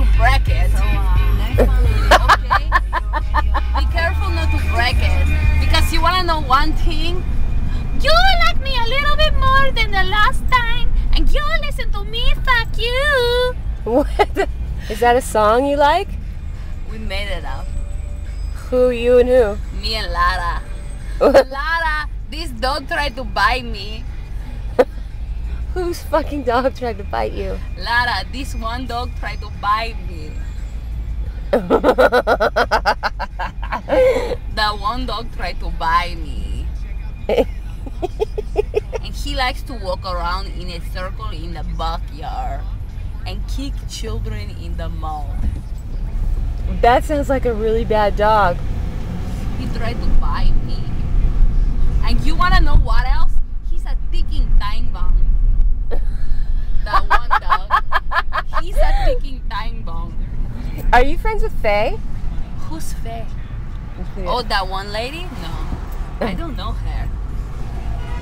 to break uh, it. Okay? Be careful not to break it. Because you want to know one thing? You like me a little bit more than the last time, and you listen to me, fuck you. What? Is that a song you like? We made it up. Who, you and who? Me and Lara. Lara, this don't try to buy me. Whose fucking dog tried to bite you? Lara, this one dog tried to bite me. That one dog tried to bite me. and he likes to walk around in a circle in the backyard and kick children in the mouth. that sounds like a really bad dog. He tried to bite me. And you wanna know what else? He's a ticking time bomb. Are you friends with Faye? Who's Faye? Oh, that one lady? No. I don't know her.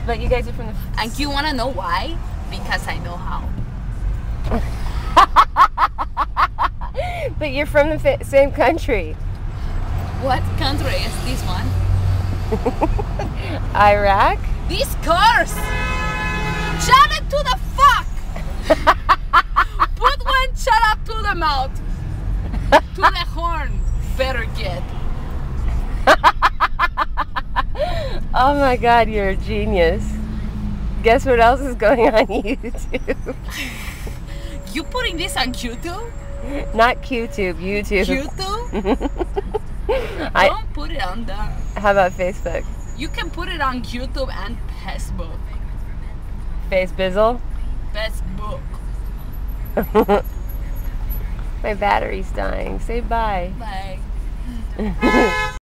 But you guys are from the. And you wanna know why? Because I know how. But you're from the same country. What country is this one? Iraq? This curse! Shut it to the fuck! Put one shut up to the mouth. To the horn. Better get. Oh my god, you're a genius. Guess what else is going on YouTube? You putting this on YouTube? Not QTube, YouTube. YouTube? I, Don't put it on there. how about Facebook? You can put it on YouTube and Facebook. Face Bizzle? Facebook. My battery's dying. Say bye. Bye.